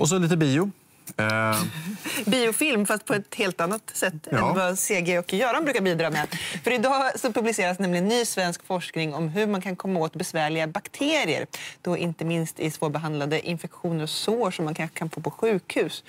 Och så lite bio. Eh, Biofilm, fast på ett helt annat sätt Ja. än vad CG och Göran brukar bidra med. För idag så publiceras nämligen ny svensk forskning om hur man kan komma åt besvärliga bakterier. Då inte minst i svårbehandlade infektioner och sår som man kanske kan få på sjukhus.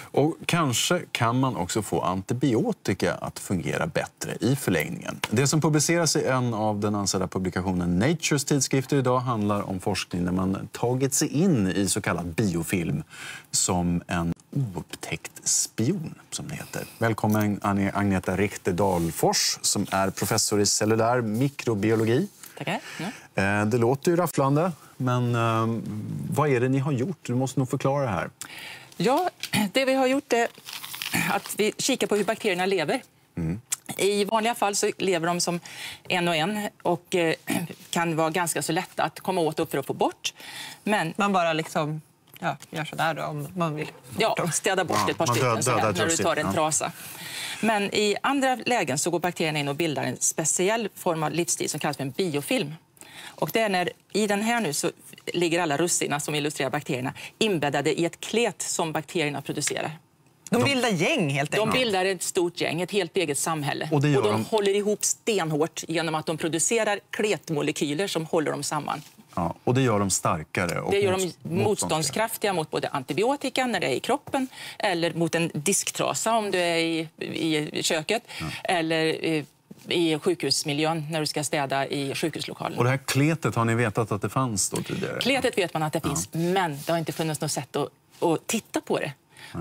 Och kanske kan man också få antibiotika att fungera bättre i förlängningen. Det som publiceras i en av den ansedda publikationen Natures tidskrifter idag handlar om forskning där man tagit sig in i så kallad biofilm som en oupptäckt spion, som det heter. Välkommen Ag- Agneta Richter Dahlfors som är professor i cellulär mikrobiologi. Tackar. Ja. Eh, Det låter ju rafflande, men eh, vad är det ni har gjort? Du måste nog förklara det här. Ja, det vi har gjort är att vi kikar på hur bakterierna lever. I vanliga fall så lever de som en och en och eh, kan vara ganska så lätta att komma åt och för att få bort. Men Man bara liksom ja, gör sådär då om man vill. ja, städa bort Ja, ett par stycken sådär, när du tar en ja. trasa. Men i andra lägen så går bakterierna in och bildar en speciell form av livsstil som kallas för en biofilm. Och det är när, I den här nu så ligger alla russina som illustrerar bakterierna inbäddade i ett klet som bakterierna producerar. De bildar gäng helt De enkelt. bildar ett stort gäng, ett helt eget samhälle. Och gör de, de- håller ihop stenhårt genom att de producerar kletmolekyler som håller dem samman. Ja, och det gör dem starkare. Och Det gör dem motståndskraftiga. mot både antibiotika när det är i kroppen eller mot en disktrasa om du är i, i köket eller eh, i sjukhusmiljön när du ska städa i sjukhuslokalen. Och det här kletet, har ni vetat att det fanns då tidigare? Kletet vet man att det finns, men det har inte funnits något sätt att, att titta på det.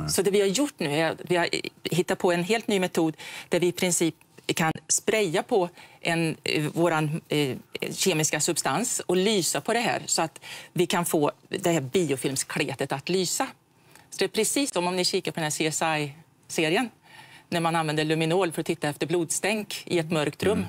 Så det vi har gjort nu är att vi har hittat på en helt ny metod där vi i princip kan spraya på en, eh, våran eh, kemiska substans och lysa på det här så att vi kan få det här biofilmskletet att lysa. Så det är precis som om ni kikar på den här CSI-serien när man använder luminol för att titta efter blodstänk i ett mörkt rum.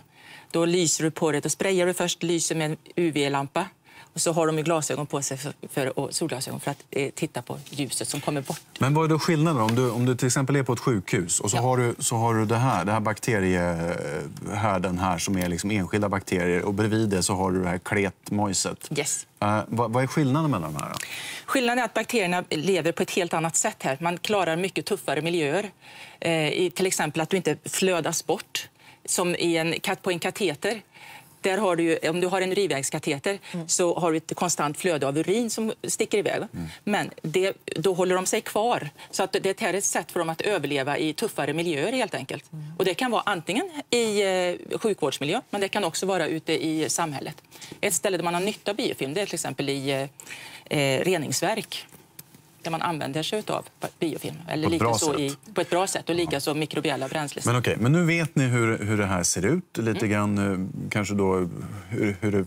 Då lyser du på det. Då sprayar du först, lyser med en UV-lampa. Och så har de ju glasögon på sig för, för, och solglasögon för att eh, titta på ljuset som kommer bort. Men vad är då skillnaden? Om du, om du till exempel är på ett sjukhus och så, Ja. har, du, så har du det här, det här bakteriehärden här som är liksom enskilda bakterier och bredvid det så har du det här kletmojset. Yes. Eh, vad, vad är skillnaden mellan de här? Då? Skillnaden är att bakterierna lever på ett helt annat sätt här. Man klarar mycket tuffare miljöer. Eh, i, till exempel att du inte flödas bort, som i en, på en kateter. Där har du om du har en urinvägskateter så har du ett konstant flöde av urin som sticker iväg. Men det, då håller de sig kvar. Så att det här är ett sätt för dem att överleva i tuffare miljöer helt enkelt. Och det kan vara antingen i eh, sjukvårdsmiljö, men det kan också vara ute i samhället. Ett ställe där man har nytta av biofilm det är till exempel i eh, eh, reningsverk där man använder sig av biofilm. Eller På ett bra likaså i, sätt. på ett bra sätt och likaså mikrobiella bränslen. Men okej, men nu vet ni hur, hur det här ser ut, lite grann eh, kanske då hur, hur, det,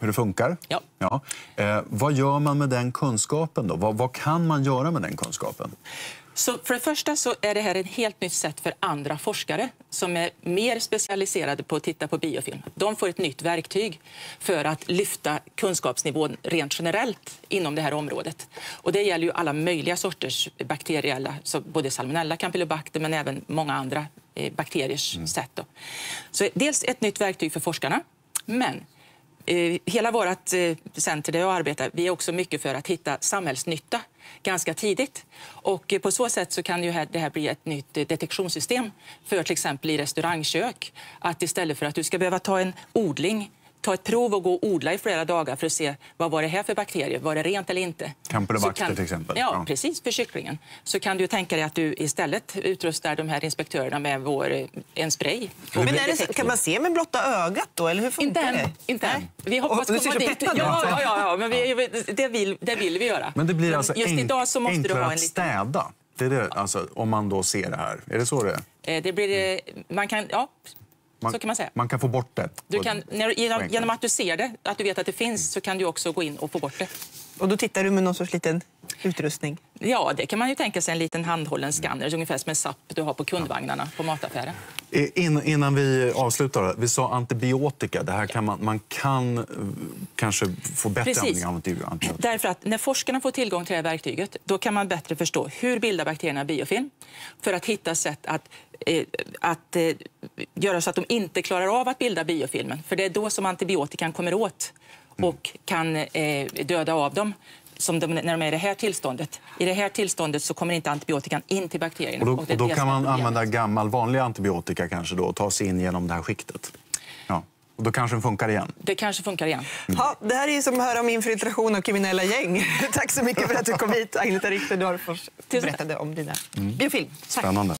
hur det funkar. Ja. Ja. Eh, vad gör man med den kunskapen då? Vad, vad kan man göra med den kunskapen? Så för det första så är det här ett helt nytt sätt för andra forskare som är mer specialiserade på att titta på biofilm. De får ett nytt verktyg för att lyfta kunskapsnivån rent generellt inom det här området. Och det gäller ju alla möjliga sorters bakteriella, så både salmonella, campylobacter men även många andra eh, bakteriers sätt. Då. Så dels ett nytt verktyg för forskarna, men Eh, hela vårt eh, center där jag arbetar, vi är också mycket för att hitta samhällsnytta ganska tidigt. Och eh, på så sätt så kan ju det här bli ett nytt eh, detektionssystem för till exempel i restaurangkök. Att istället för att du ska behöva ta en odling ta ett prov och gå och odla i flera dagar för att se vad var det här för bakterier, var det rent eller inte. Campylobacter kan- till exempel. Ja, Ja. precis, för kycklingen. Så kan du tänka dig att du istället utrustar de här inspektörerna med vår, eh, en spray. Men är det, kan man se med blotta ögat då, eller hur funkar Inte än. det? Inte än. Vi hoppas du komma dit. Ja, ja, ja, ja, men vi, det, vill, det vill vi göra. Men det blir alltså just enk- idag så måste du enklare ha en att städa? Det är det, alltså, om man då ser det här. Är det så det är? Eh, Det blir, eh, man kan, ja, Man, så kan man säga. Man kan få bort det? Du kan, när, genom, genom att du ser det, att du vet att det finns, så kan du också gå in och få bort det. Och då tittar du med någon sorts liten utrustning. Ja, det kan man ju tänka sig en liten handhållen skanner, ungefär som en SAP du har på kundvagnarna på mataffären. Eh, In, innan vi avslutar, vi sa antibiotika. Det här kan man, man kan eh, kanske få bättre Precis. användning av anti- antibiotika. Därför att när forskarna får tillgång till det här verktyget, då kan man bättre förstå hur bildar bakterierna biofilm för att hitta sätt att, eh, att eh, göra så att de inte klarar av att bilda biofilmen. För det är då som antibiotikan kommer åt och kan eh, döda av dem. Som de, när de är i det här tillståndet. I det här tillståndet så kommer inte antibiotikan in till bakterierna. Och då, det är och då det kan man använda gammal vanlig antibiotika kanske då och ta sig in genom det här skiktet. Ja. Och då kanske den funkar igen. Det kanske funkar igen. Ja, det här är som att höra om infiltration av kriminella gäng. Tack så mycket för att du kom hit, Agneta Richter Dorfors Tusen tack. berättade om dina biofilm. Tack. Spännande.